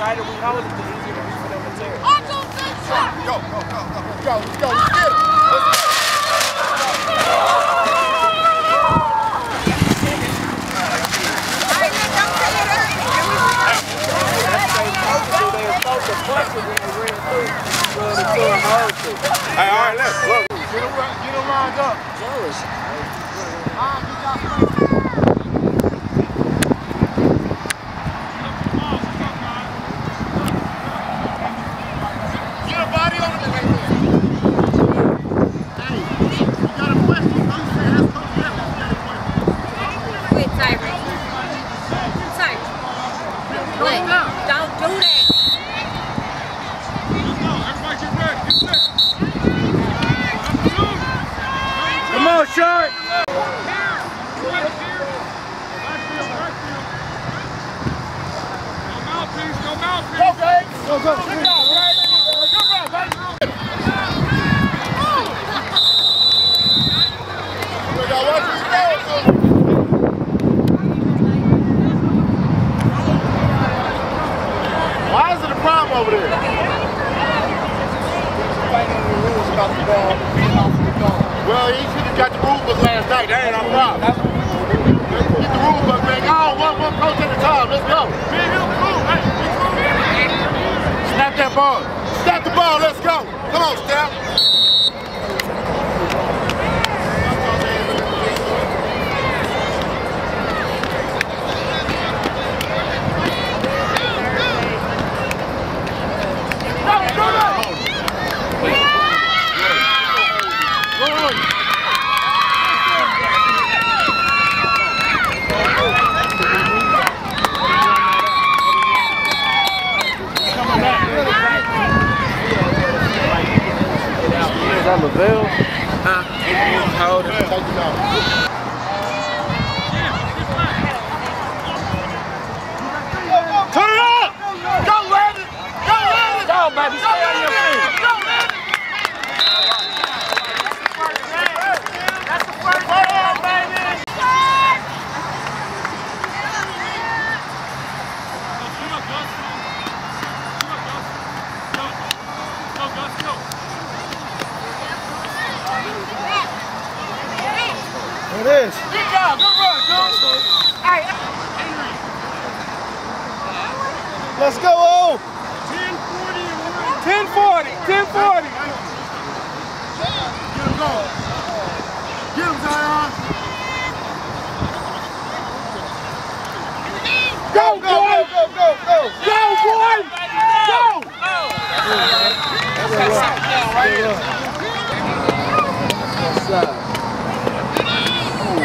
tighter we hold it, the easier it is for them to tear. Go, go, go, go. Let's go, let's go. Let's get it. Hey, all right, let's look. Get them, get them lined up. Get a body on it right there. Hey, you got a question? Don't say that's Coach Evans. You got a question. Wait, Tyree. Tyree. Wait, don't do that. Everybody get ready. Get set. Come on, short. Go, Gabe. Go, go. Good job, right? Good job, baby. Good job. Watch where you go. Why is it a problem over there? Well, he should have got the rule book last night. That ain't our problem. Get the rule book, man. Oh, one, one Let's go. Snap that ball. Snap the ball. Let's go. Come on, Steph. Is that Lavelle? Huh? Hold it. Take it out. Turn it up! Go, Landon! Go, Landon! Go, baby. Stay on your feet. Go, Landon! That's the first down, baby. It is. Good job! Good run, dude! Let's go, O. 1040, 1040. Get him going. Get him, Zion. Go, go, go, go, go, go. Go, boy. Go.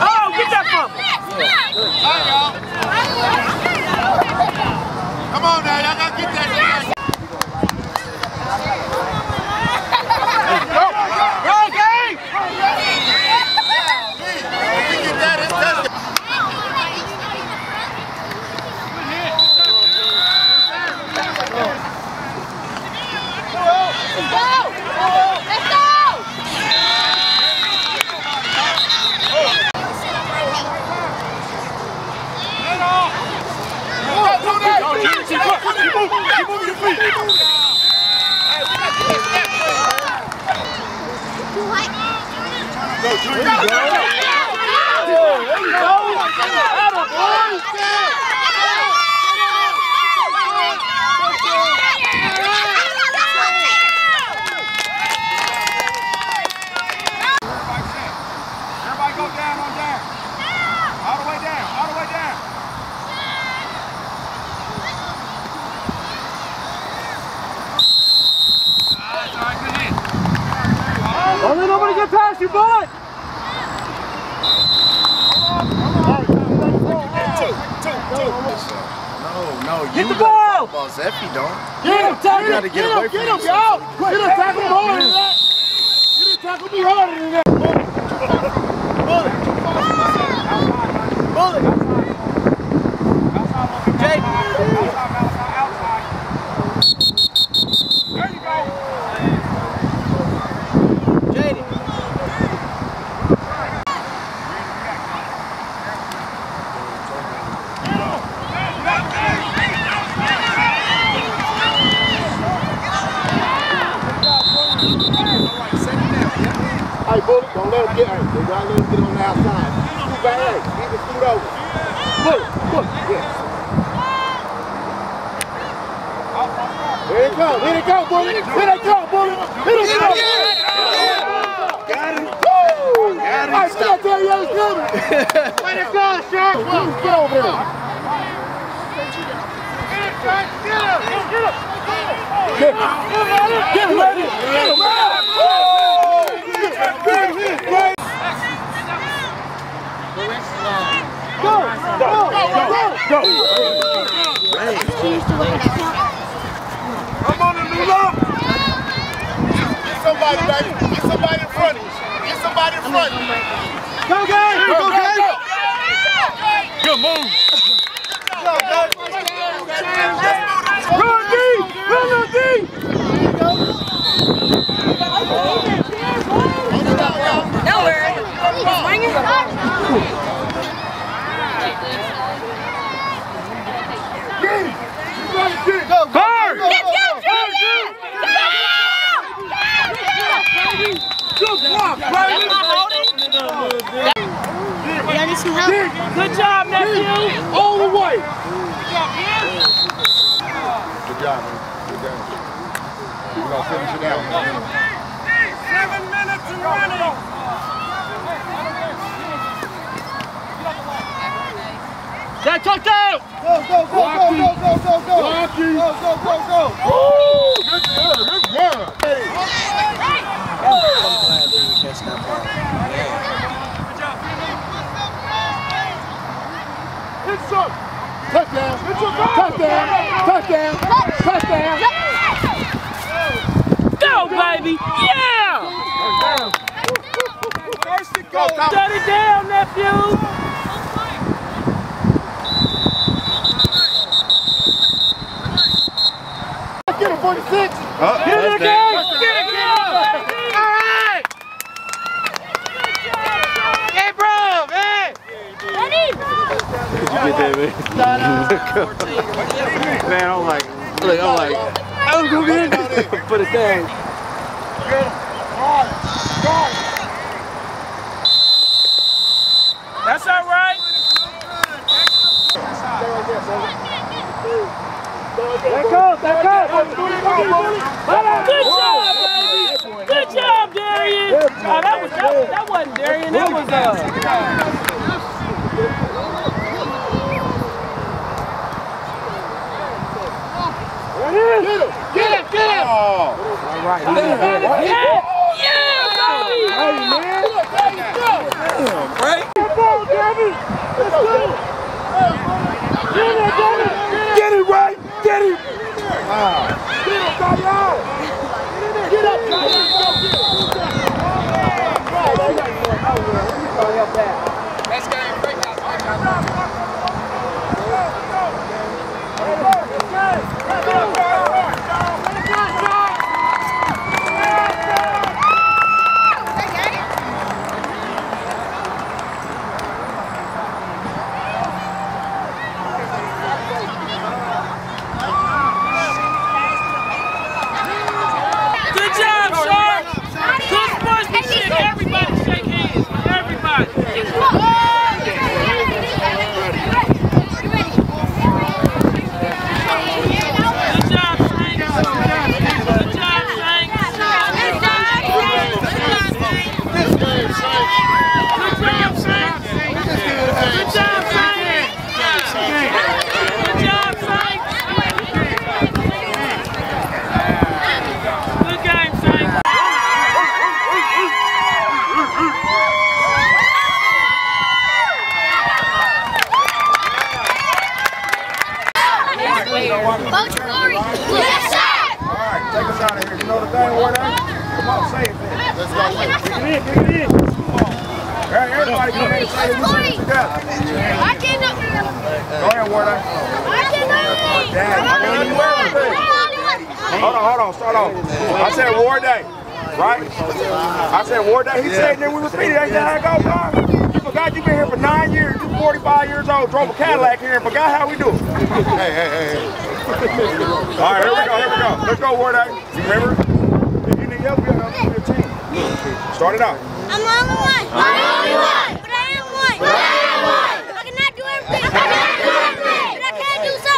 Oh, get that from me. All right, y'all. Come on now, y'all gotta get that shit. Go, go, Gabe. We get that, it's touchdown. Let's go! Let's go! Don't do that. Keep, keep, keep moving, keep moving your feet. Go, Junior, go. Go down on down. All the way down, way down. Nobody get past you, boy. You Get the ball. about Zeffy, don't. Get him, tackle You gotta get him, away get from him, y'all. Get him, tackle him harder than that. Get him, tackle me harder than that. Bullet. Bullet. Jake. There you go. Jaden. Bully. Don't let him get. They gotta let him get on the outside. Scoot back, hey, keep it scoot over. Bully, bully, yes. Here it go, here it go, Bully. Here it go, Bully. Here it go. Got him. Woo! Got him. I still tell you it's good. Way to go, Shaq. Get over there. Get it, Shaq. Get him. Get him. Get him. Get him, ready. Get him, ready. Go, go, go, go. I'm on the new level. Get somebody, baby. Get somebody in front. Get somebody in front of you. Go, guys. Go, go, go. Good move. Go, guys. Run, D. Run, D. No worries. Bring it. Go, go, go, Let's go, go, Julian! Good block, baby. Y'all need some help? Good job, nephew. All the way. Good job, man. Good game. We're going to finish it out. Seven minutes and running. That touchdown! Go, go, go, go, go, go, go, go. Go, go, go, go. Woo! Good, good, good run. It's up. Touchdown. It's a touchdown. Touchdown. Touchdown. Go, baby. Yeah. First and goal. Shut it down, nephew. Get him, 46. Oh, Get it that's again. Get it again. All right. Hey, bro, man. You get that, man. man, I'm like, look, I'm like, I'm gonna get it. Put it down. That's all right. Let go, let go. Good job, baby. Good job, Darian. Oh, that was that, that wasn't Darian. That was uh. Get him, get him, get him. Oh, Yeah, baby. Hey, man. right? Come on, Gabby. Let's go. Get it, get it. Get it right. Get it. Get him, Daniel. Get up, Daniel. Good job, Shark. Good sportsmanship. Everybody shake hands. Everybody. Good job, Saints. Good job, Saints. Good job, Saints. Good job, Saints. Good job, Saints. Good game, Saints. Coach Corey. Yes, sir. All right, take us out of here. You know the thing, Warden? Come on, say it then. Let's go. Kick it in, kick it in. Hey, everybody come in and say it. We say it together. I cannot. Go ahead, Warden. I cannot. Dad, I can't do everything. Hold on, hold on, start off. I said War Day, right? I said War Day. He said, then we repeated. Ain't that how it go, bro? You forgot you've been here for nine years. You're 45 years old, drove a Cadillac here and forgot how we do it. Hey, hey, hey, hey. All right, here we go, here we go. Let's go, War Day. You remember? If you need help, you have to your team. Start it out. I'm the only one. I'm the only one. But I am one. But I am one.